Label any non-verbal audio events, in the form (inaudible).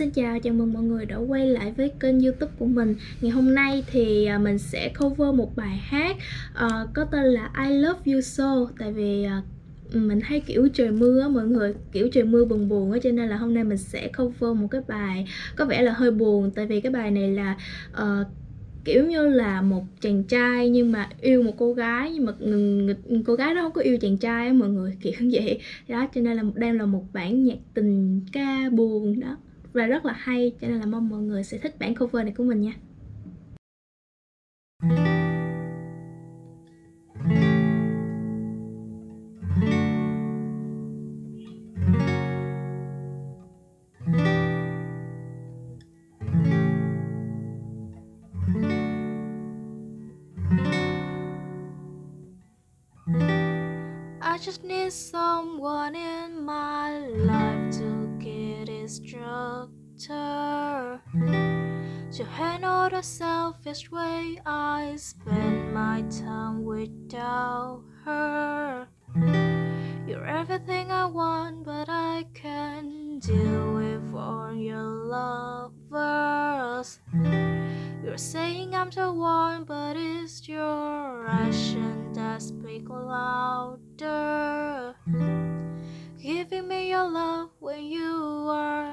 xin chào, chào mừng mọi người đã quay lại với kênh youtube của mình. Ngày hôm nay thì à, mình sẽ cover một bài hát uh, có tên là I Love You So. Tại vì uh, mình thấy kiểu trời mưa á mọi người Kiểu trời mưa buồn buồn á cho nên là hôm nay mình sẽ cover một cái bài có vẻ là hơi buồn. Tại vì cái bài này là uh, kiểu như là một chàng trai nhưng mà yêu một cô gái nhưng mà cô gái đó không có yêu chàng trai á mọi người kiểu (laughs) vậy. Đó cho nên là đang là một bản nhạc tình ca buồn đó và rất là hay, cho nên là mong mọi người sẽ thích bản cover này của mình nha. I just need someone in my life to structure To handle the selfish way I spend my time without her. You're everything I want but I can't deal with all your lovers. You're saying I'm the one but it's your action that speak louder yellow when you are